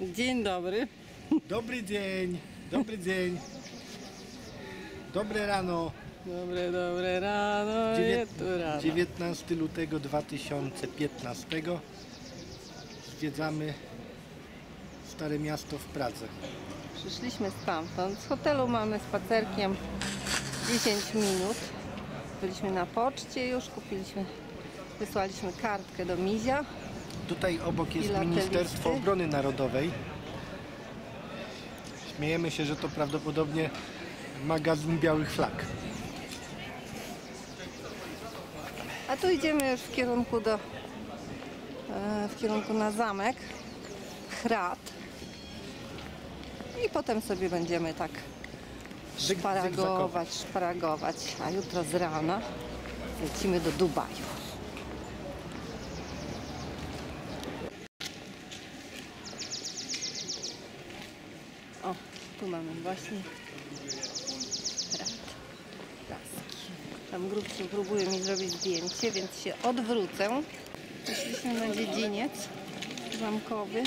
Dzień dobry. Dobry dzień, dobry dzień. Dobre rano. Dobre, dobre rano, Dziewię- rano. 19 lutego 2015 zwiedzamy Stare Miasto w Pradze. Przyszliśmy stamtąd. Z hotelu mamy spacerkiem 10 minut. Byliśmy na poczcie już, kupiliśmy, wysłaliśmy kartkę do Mizia. Tutaj obok jest. Ministerstwo Obrony Narodowej. Śmiejemy się, że to prawdopodobnie magazyn białych flag. A tu idziemy już w kierunku do, e, w kierunku na zamek Hrat. I potem sobie będziemy tak szparagować, szparagować. A jutro z rana lecimy do Dubaju. O, tu właśnie Hrat. Laski. Tam grubszy próbuje mi zrobić zdjęcie, więc się odwrócę. Poszliśmy na dziedziniec zamkowy.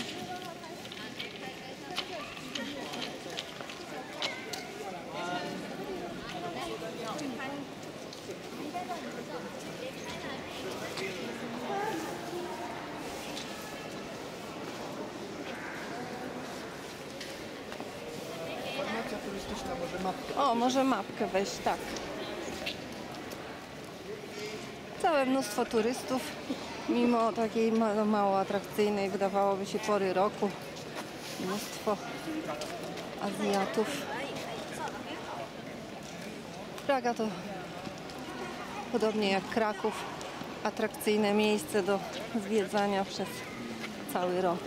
Mapkę. O, może mapkę weź, tak. Całe mnóstwo turystów, mimo takiej ma- mało atrakcyjnej, wydawałoby się, pory roku. Mnóstwo Azjatów. Praga to podobnie jak Kraków, atrakcyjne miejsce do zwiedzania przez cały rok.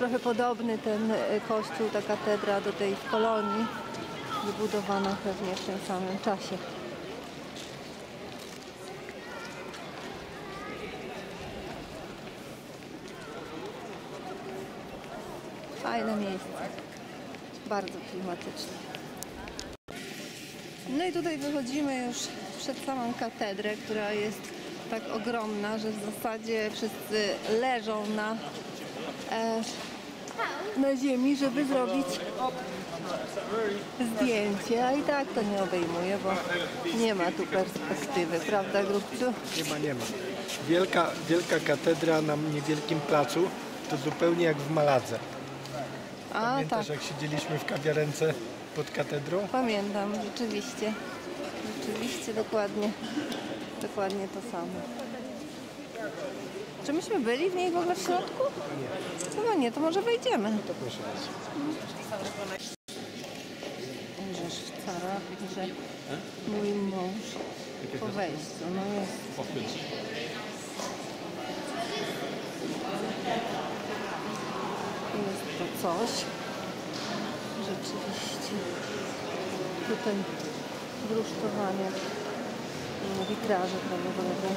Trochę podobny ten e, kościół, ta katedra do tej w Kolonii, wybudowana pewnie w tym samym czasie. Fajne miejsce, bardzo klimatyczne. No i tutaj wychodzimy już przed samą katedrę, która jest tak ogromna, że w zasadzie wszyscy leżą na e, na ziemi, żeby zrobić zdjęcie, a i tak to nie obejmuje, bo nie ma tu perspektywy, prawda Grubciu? Nie ma, nie ma. Wielka, wielka katedra na niewielkim placu, to zupełnie jak w Maladze. A tak, Pamiętasz jak siedzieliśmy w kawiarence pod katedrą? pamiętam, rzeczywiście. Rzeczywiście, dokładnie, dokładnie to samo. Czy myśmy byli w niej w ogóle w środku? Nie. Chyba nie, to może wejdziemy. To proszę bardzo. Żeż cara, że mój mąż po wejściu, no jest Jest to coś. Rzeczywiście. Tutaj brusztowanie mm, witraże prawdopodobnie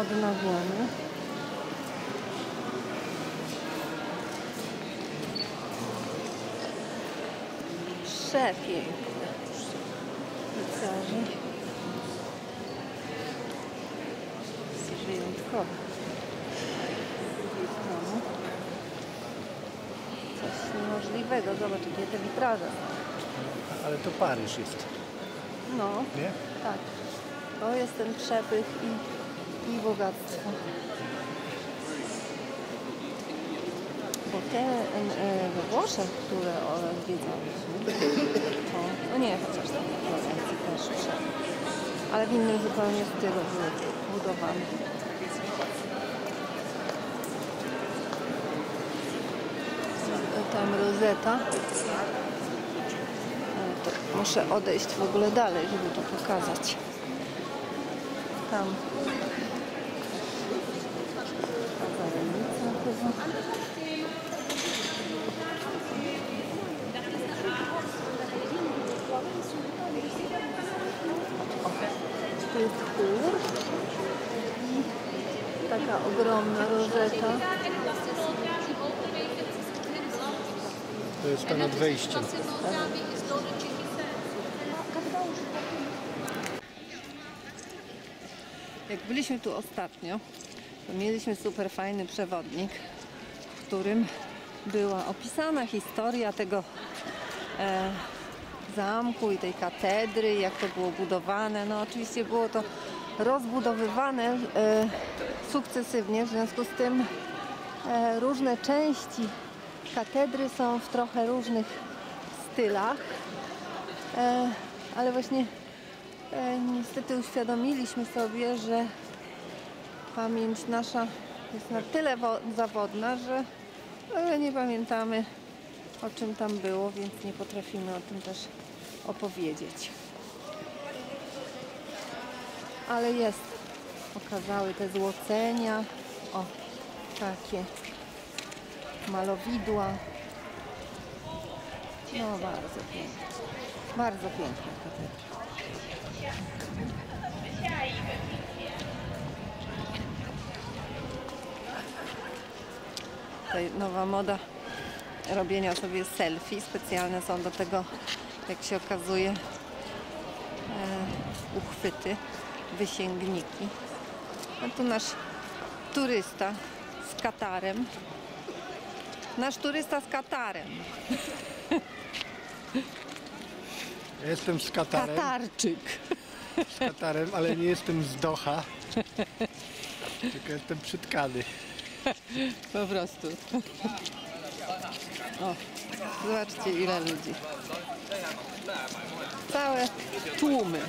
odnawiane. Witraże. Wyjątkowe. Z drugiej strony coś niemożliwego. Zobacz, jakie te witraże. Ale to Paryż jest, No, nie? tak. To jest ten przepych i, i bogactwo. Bo te e, we Włoszech, które o, zwiedzaliśmy, to, no nie, chociaż tam w Florencji też przepych. Ale w innym zupełnie stylu były budowane. Tam rozeta. Ale to muszę odejść w ogóle dalej, żeby to pokazać. Tam. Kawarenica chyba. O, tu jest chór. I taka ogromna rozeta. To jest to nad wejściem. Jak byliśmy tu ostatnio, to mieliśmy super fajny przewodnik, w którym była opisana historia tego e, zamku i tej katedry, jak to było budowane. No oczywiście było to rozbudowywane e, sukcesywnie, w związku z tym e, różne części katedry są w trochę różnych stylach. E, ale właśnie e, niestety uświadomiliśmy sobie, że pamięć nasza jest na tyle wo- zawodna, że e, nie pamiętamy o czym tam było, więc nie potrafimy o tym też opowiedzieć. Ale jest, okazały te złocenia, o takie malowidła. No bardzo pięknie. Bardzo piękna katedra. Tutaj nowa moda robienia sobie selfie. Specjalne są do tego, jak się okazuje, e, uchwyty, wysięgniki. A tu nasz turysta z Katarem. Nasz turysta z Katarem. Ja jestem z Katarem, Katarczyk. z Katarem, ale nie jestem z Doha. Tylko jestem przytkany. Po prostu. O, zobaczcie ile ludzi. Całe tłumy.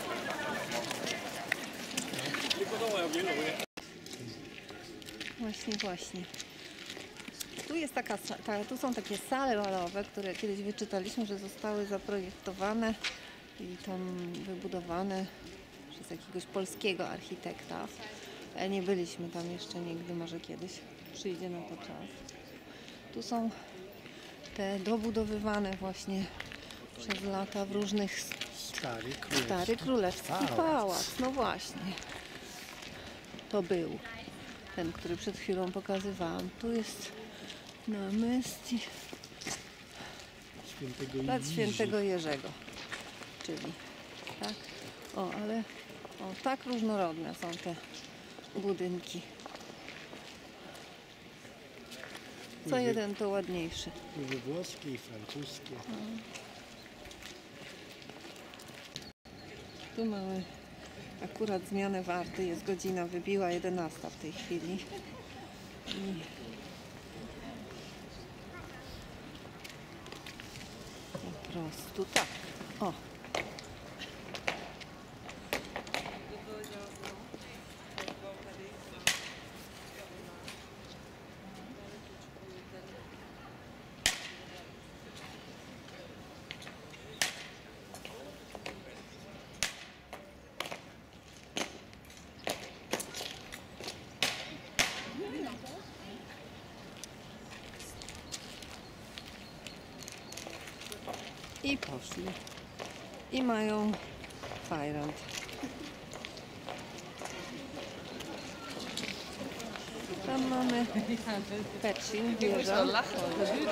Właśnie, właśnie. Tu jest taka, ta, tu są takie sale balowe, które kiedyś wyczytaliśmy, że zostały zaprojektowane i tam wybudowane przez jakiegoś polskiego architekta. E, Nie byliśmy tam jeszcze nigdy, może kiedyś przyjdzie na to czas. Tu są te dobudowywane właśnie przez lata w różnych Stary królewski. Stary królewski Pałac. pałac. No właśnie. To był ten, który przed chwilą pokazywałam. Tu jest namysł Świętego Plac Iwiży. Świętego Jerzego. Czyli tak. O, ale o, tak różnorodne są te budynki. Co jeden to ładniejszy. Były włoskie i francuskie. Tu mamy akurat zmianę warty. Jest godzina, wybiła 11 w tej chwili. I po prostu tak. O. I poszli. I mają fajrant. Tam mamy Petsin, wieża. dat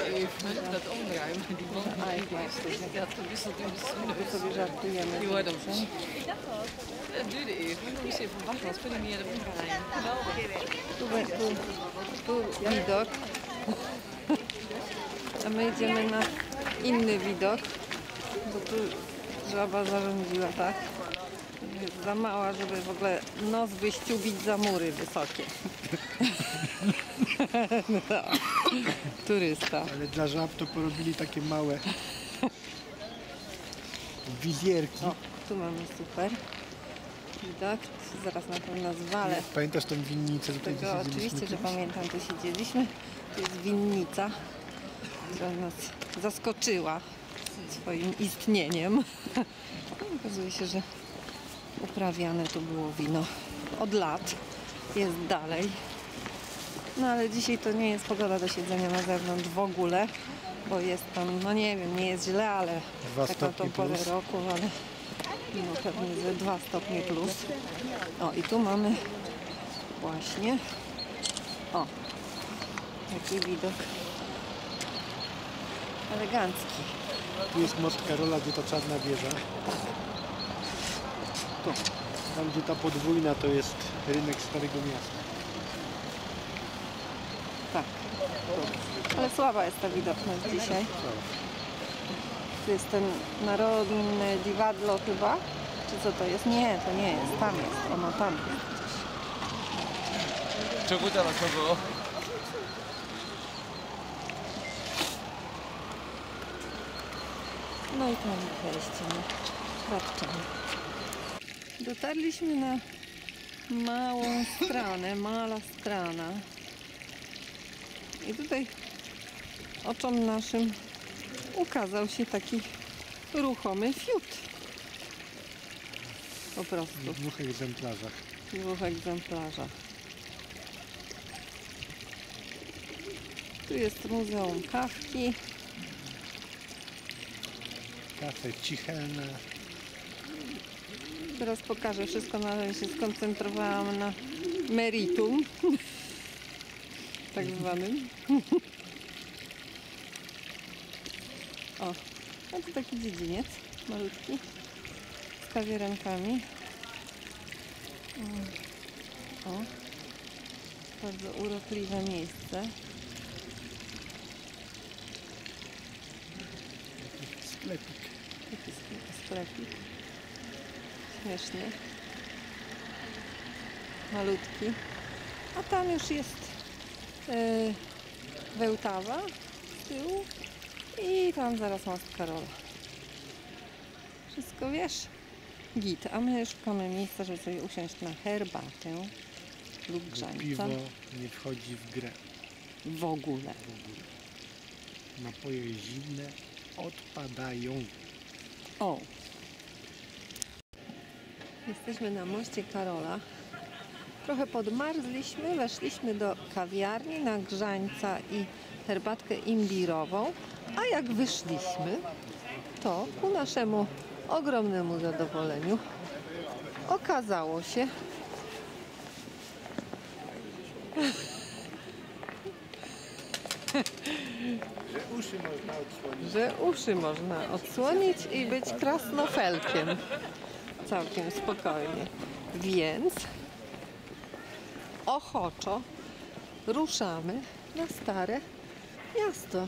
even, dat omruimen. Die man A jak masz die had gewisseld in de Tu schoenen. sobie żartujemy. Die worden? Dat even, even. Tu, tu, tu widok. A my idziemy na inny widok, bo tu żaba zarządziła, tak? Jest za mała, żeby w ogóle nos wyściubić za mury wysokie. no, turysta. Ale dla żab to porobili takie małe wizjerki. O, tu mamy super widok. Zaraz na pewno zwalę. Pamiętasz tą winnicę tutaj gdzie Tego oczywiście, że pamiętam, tu siedzieliśmy. Tu jest winnica, która nas zaskoczyła swoim istnieniem. Okazuje się, że uprawiane tu było wino od lat. Jest dalej. No ale dzisiaj to nie jest pogoda do siedzenia na zewnątrz w ogóle, bo jest tam, no nie wiem, nie jest źle, ale Dwa tak na tą porę plus. roku, ale no pewnie ze 2 stopnie plus. O i tu mamy właśnie o taki widok elegancki. Tu jest most Karola, gdzie ta czarna wieża. To, tam gdzie ta podwójna to jest rynek Starego Miasta. Tak. Ale słaba jest ta widoczność dzisiaj. To jest ten narodny dziwadlo chyba? Czy co to jest? Nie, to nie jest. Tam jest. Ono tam. Czego teraz? No i tam wejście na Kratczany. Dotarliśmy na małą stronę, mala strana. I tutaj oczom naszym ukazał się taki ruchomy fiut. Po prostu W dwóch egzemplarzach. w dwóch egzemplarzach. Tu jest Muzeum Kawki. Kafe Cichelne. Teraz pokażę wszystko, na razie się skoncentrowałam na meritum, tak zwanym. O, a tu taki dziedziniec malutki z kawierenkami. Mm. O, bardzo urokliwe miejsce. Sklepik. Sklepik. Śmieszny. Malutki. A tam już jest yy, Wełtawa z tyłu i tam zaraz most Karola. Wszystko wiesz? Git. A my szukamy miejsca, żeby sobie usiąść na herbatę lub grzańca. Piwo nie wchodzi w grę W ogóle. w ogóle. Napoje zimne odpadają. O! Jesteśmy na moście Karola. Trochę podmarzliśmy, weszliśmy do kawiarni na grzańca i herbatkę imbirową, a jak wyszliśmy, to ku naszemu ogromnemu zadowoleniu okazało się, Uszy można odsłonić. że uszy można odsłonić i być krasnofelkiem. Całkiem spokojnie. Więc ochoczo ruszamy na stare miasto.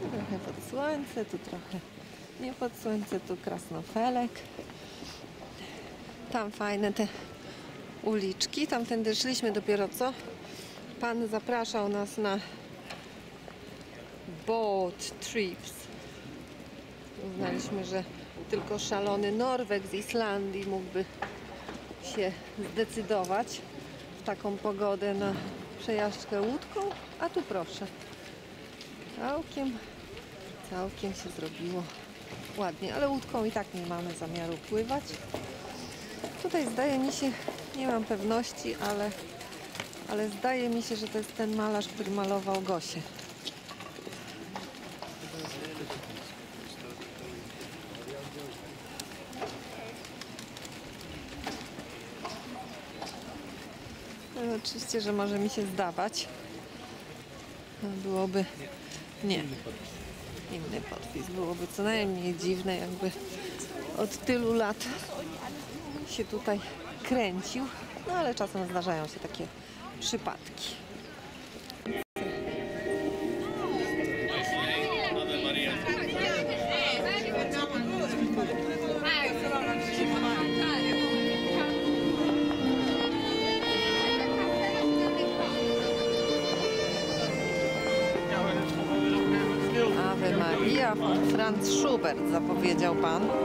Trochę pod słońce, tu trochę nie pod słońce, tu krasnofelek. Tam fajne te uliczki. Tamtędy szliśmy dopiero co. Pan zapraszał nas na boat trips. Uznaliśmy, że tylko szalony Norweg z Islandii mógłby się zdecydować w taką pogodę na przejażdżkę łódką, a tu proszę. Całkiem, całkiem się zrobiło ładnie, ale łódką i tak nie mamy zamiaru pływać. Tutaj zdaje mi się, nie mam pewności, ale, ale zdaje mi się, że to jest ten malarz, który malował Gosię. Oczywiście, że może mi się zdawać. No, Byłoby. Nie. Inny podpis. Byłoby co najmniej dziwne, jakby od tylu lat się tutaj kręcił. No ale czasem zdarzają się takie przypadki. Schubert, zapowiedział pan.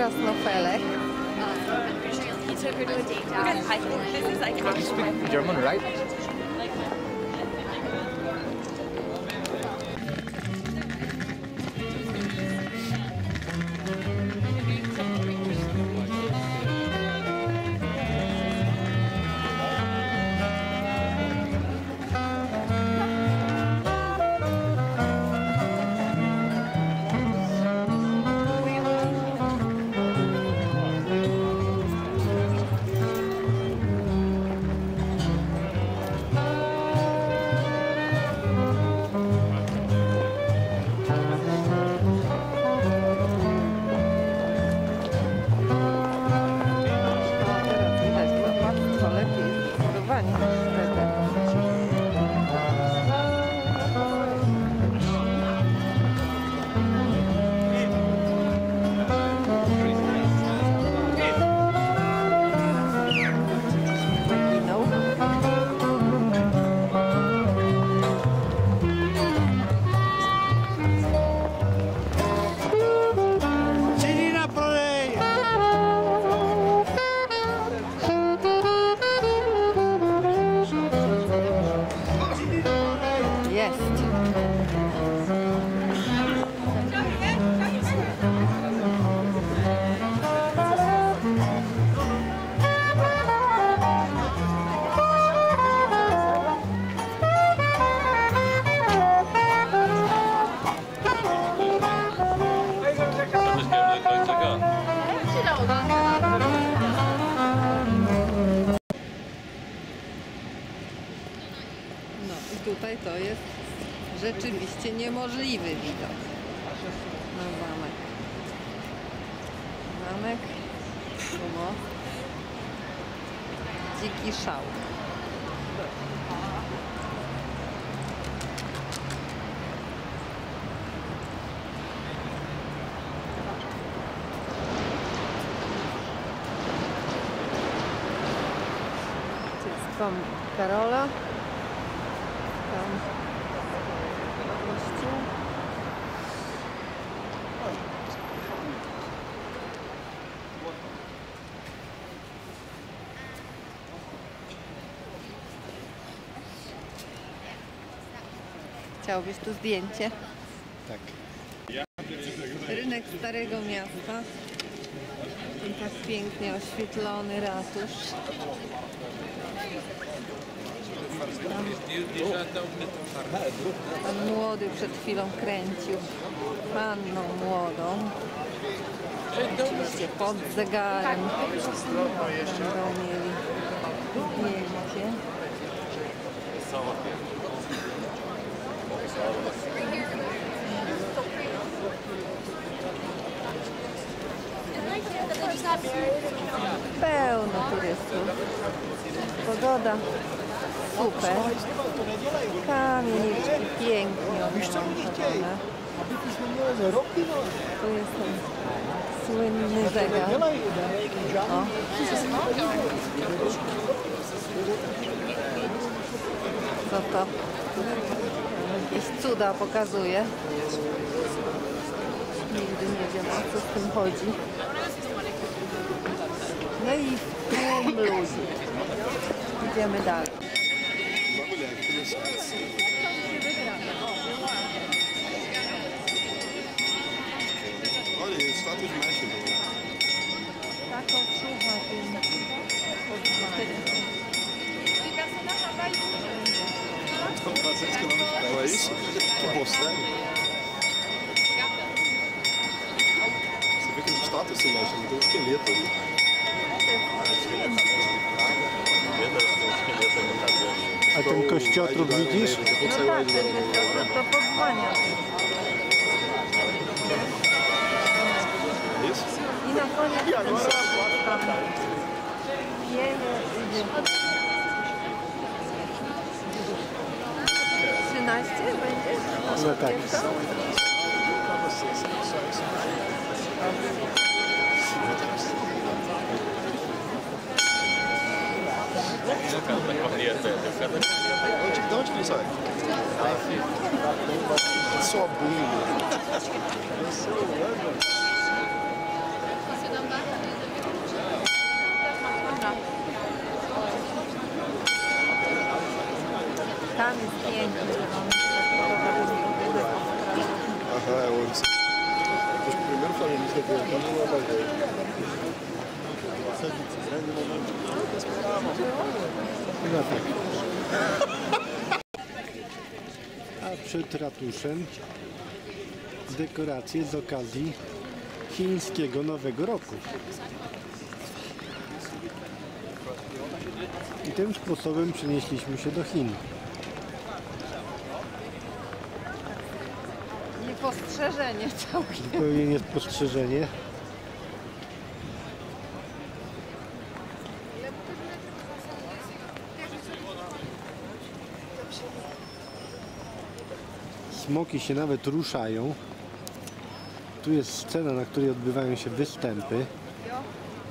Krasnofelek. He took her to a date down in Highland. This is like You speak German, right? To jest rzeczywiście niemożliwy widok na zamek. Zamek Szumo. Dziki szał. Karola. Tam kościół. Chciałbyś tu zdjęcie? Tak. Rynek Starego Miasta. I tak pięknie oświetlony ratusz. Pan młody przed chwilą kręcił panną młodą. Oczywiście pod zegarem będą mieli zdjęcie. Pełno turystów. Pogoda super. Kamieniczki pięknie odmontowane. Tu jest ten słynny zegar. O. Co to? Jakieś cuda pokazuje. Nigdy nie wiem o co z tym chodzi. No i tłum ludzi. Idziemy dalej. A ten kościotrup widzisz? No tak, ten jest to, to podzwania. Isso? I na koniec ten robot Não. De onde que ele sai? Sua bunda. там Aham, é o Acho que o primeiro flamenguista dele, quando não vai ver. Chyba tak. A przed ratuszem dekoracje z okazji chińskiego Nowego Roku. I tym sposobem przenieśliśmy się do Chin. Niepostrzeżenie całkiem. Zupełnie niespostrzeżenie. Smoki się nawet ruszają. Tu jest scena, na której odbywają się występy.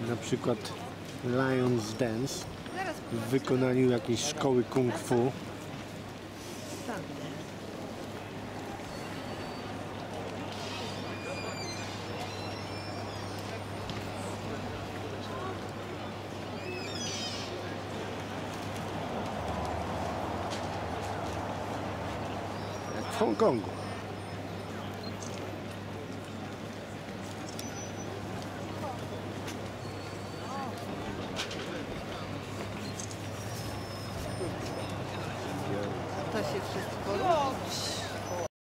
Na przykład Lions Dance w wykonaniu jakiejś szkoły kung fu. W Hongkongu.